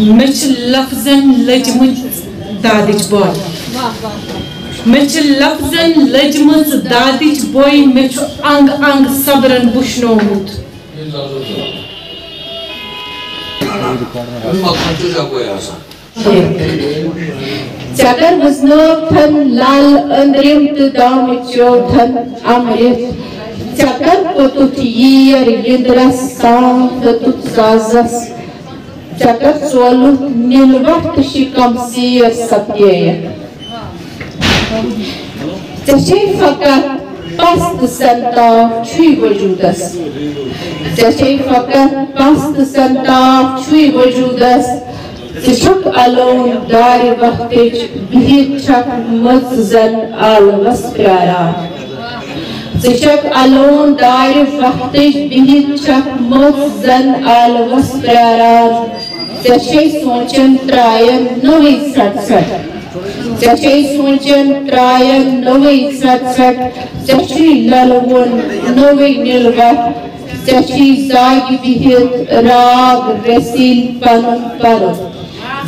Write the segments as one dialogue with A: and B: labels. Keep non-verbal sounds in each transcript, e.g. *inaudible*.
A: मे लफ्जन लजमत Dadhich boy मे लफ्जन लजमत Dadhich boy मे अंग अंग सब्रन बुशनोमुत
B: Çakar vıznöptön lal öndrim tüdam içyöptön amrit. Çakar potut yer yindras sağ tutut sazas. Dari vaktiç bihit çak mızzen alvas pyara. Soçen trayen novi sat sat. Çeşey soçen trayen novi sat sat. Çeşey lalvun novi nilvat. Çeşey zagi bihit rag resil panun panun.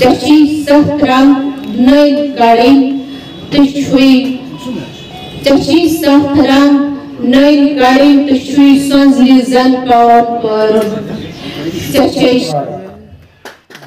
B: Jashi Sahtram Nain Garin Tishwi Jashi Sahtram Nain Garin Tishwi Sonzli Zan Pawan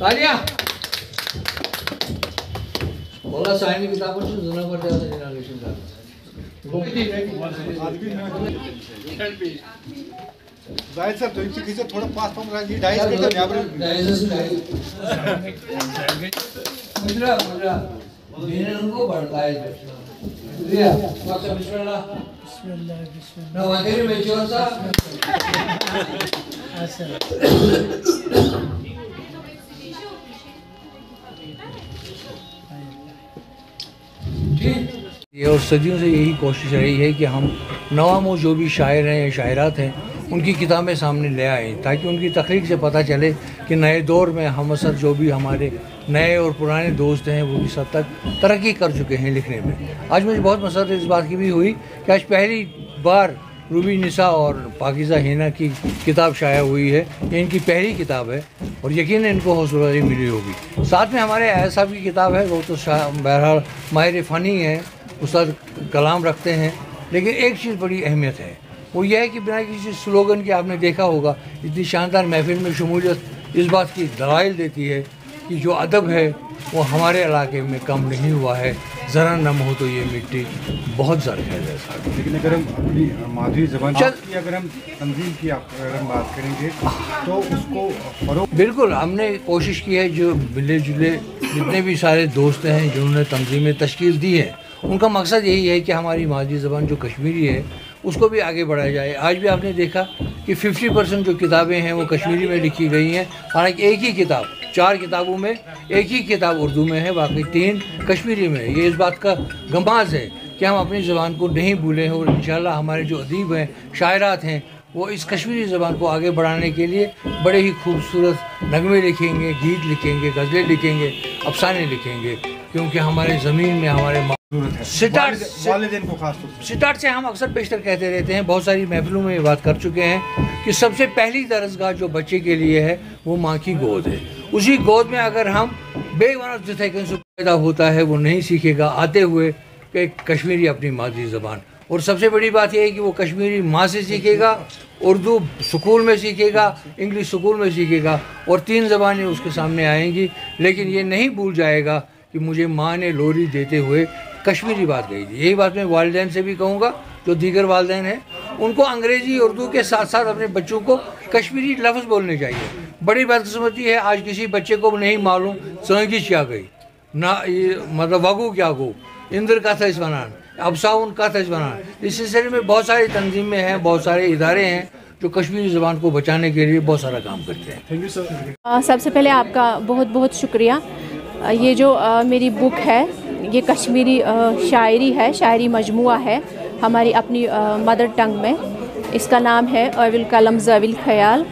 C: तालिया बोला साइनी किताबों से जुना कर दिया था generation का
D: जायचं sir तो दोनशे किती थोडं पाच पंप राहिली डायस करतो यावर
C: डाइजेस्ट मुद्रा मुद्रा मेरे उनको बढ़ता है शुक्रिया माता बिस्मिल्लाह बिस्मिल्लाह बिस्मिल्लाह? ना वाकई में चोर सा *coughs* *coughs* *coughs* ये और सदियों से यही कोशिश रही है कि हम नवामो जो भी शायर हैं या शायरात हैं, उनकी किताबें सामने ले आएँ, ताकि उनकी तख्लीक से पता चले कि नए दौर में हम असर जो भी हमारे नए और पुराने दोस्त हैं, वो किस हद तक तरक्की कर चुके हैं लिखने में। आज मुझे बहुत मसरत इस बात की भी हुई कि आज पहली बार रूबी निसा और पाकिज़ा हिना की किताब शाया हुई है। ये इनकी पहली किताब है और यकीन इनको हौसला मिली होगी। साथ में हमारे आया साहब की किताब है, वो तो शा- बहरहाल माहिर फ़नी है। उस्ताद कलाम रखते हैं लेकिन एक चीज़ बड़ी अहमियत है। वो यह है कि बिना किसी स्लोगन के आपने देखा होगा इतनी शानदार महफिल में शमूलियत इस बात की दलाइल देती है कि जो अदब है वो हमारे इलाके में कम नहीं हुआ है। ज़रा नम हो तो ये मिट्टी बहुत ज़रखेज़ है साहब
D: लेकिन अगर हम अपनी माधुरी जबान
C: चल-
D: की अगर हम तंजीम की आप- अगर हम बात करेंगे तो उसको
C: बिल्कुल हमने कोशिश की है जो मिले जुले जितने भी सारे दोस्त हैं जिन्होंने तंजीमें तश्कील दी है उनका मकसद यही है कि हमारी मादरी ज़बान जो कश्मीरी है, उसको भी आगे बढ़ाया जाए आज भी आपने देखा कि 50 परसेंट जो किताबें हैं वो कश्मीरी में लिखी गई हैं हालाँकि एक ही किताब, चार किताबों में, एक ही किताब उर्दू में है, बाकी तीन कश्मीरी में। ये इस बात का गमाज है कि हम अपनी ज़बान को नहीं भूलें और इंशाल्लाह हमारे जो अदीब हैं, शायरात हैं, वो इस कश्मीरी ज़बान को आगे बढ़ाने के लिए बड़े ही खूबसूरत नगमे लिखेंगे, गीत लिखेंगे, गज़लें लिखेंगे, अफसाने लिखेंगे, क्योंकि हमारे ज़मीन में, हमारे सिटार से-
D: को खास तौर से।
C: से हम अक्सर पेशतर कहते रहते हैं बहुत सारी महफिलों में ये बात कर चुके हैं कि सबसे पहली दरसगाह जो बच्चे के लिए है वो माँ की गोद है। उसी गोद में अगर हम बेवन जिथे पैदा होता है वो नहीं सीखेगा। आते हुए कि कश्मीरी अपनी मादरी ज़बान। और सबसे बड़ी बात यह है कि वो कश्मीरी माँ से सीखेगा उर्दू स्कूल में सीखेगा इंग्लिश स्कूल में सीखेगा और तीन ज़बानें उसके सामने आएँगी। लेकिन ये नहीं भूल जाएगा कि मुझे माँ ने लोरी देते हुए कश्मीरी बात कही थी। यही बात मैं वालदेन से भी कहूँगा जो दीगर वालदेन हैं उनको अंग्रेज़ी उर्दू के साथ साथ अपने बच्चों को कश्मीरी लफ्ज़ बोलने चाहिए। बड़ी बदकस्मती है आज किसी बच्चे को नहीं मालूम संगी क्या गई। ना ये मतलब वगू क्या गो? इंद्र का था इस बनान अबसाउन का था इस बनान। इस सिलसिले में बहुत सारी तंजीमें हैं बहुत सारे इदारे हैं जो कश्मीरी ज़बान को बचाने के लिए बहुत सारा काम करते हैं।
D: थैंक यू सर
E: सबसे पहले आपका बहुत बहुत शुक्रिया ये जो आ, मेरी बुक है ये कश्मीरी शायरी है, शायरी मजमू है, हमारी अपनी मदर टंग में। इसका नाम है अविल कलम जविल ख्याल।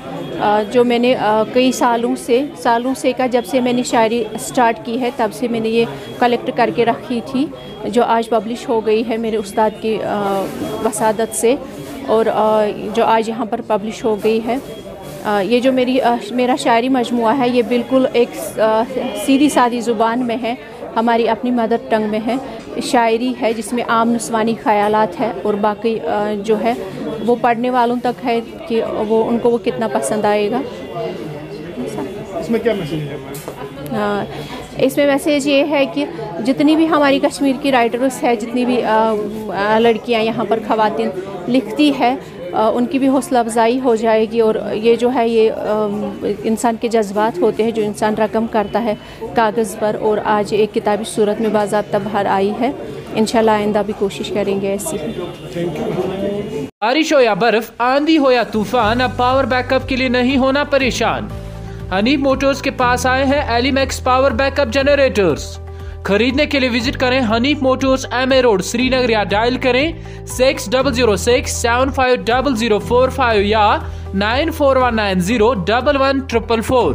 E: जो मैंने कई सालों से सालों से का जब से मैंने शायरी स्टार्ट की है, तब से मैंने ये कलेक्ट करके रखी थी, जो आज पब्लिश हो गई है मेरे उस्ताद की वसादत से। और जो आज यहाँ पर पब्लिश हो गई है। ये जो मेरी मेरा शायरी मजमू है, ये बिल्कुल एक सीधी सादी ज़ुबान में है। हमारी अपनी मदर टंग में है। शायरी है जिसमें आम नस्वानी ख़यालात है और बाकी जो है वो पढ़ने वालों तक है कि वो उनको वो कितना पसंद आएगा।
D: इसमें क्या मैसेज है?
E: हाँ, इसमें मैसेज ये है कि जितनी भी हमारी कश्मीर की राइटर्स है जितनी भी लड़कियाँ यहाँ पर खवातीन लिखती है उनकी भी हौसला अफजाई हो जाएगी और ये जो है ये इंसान के जज्बात होते हैं जो इंसान रकम करता है कागज़ पर और आज एक किताबी सूरत में बाज़ाब्ता बाहर आई है। इन आइंदा भी कोशिश करेंगे ऐसी।
F: बारिश हो या बर्फ़, आंधी हो या तूफ़ान, अब पावर बैकअप के लिए नहीं होना परेशान। हनीफ मोटर्स के पास आए हैं एलिमैक्स पावर बैकअप जनरेटर्स खरीदने के लिए विज़िट करें Hanif motors M A road, Srinagar, या डायल करें six double zero six seven five double zero four five या nine four one nine zero double one triple four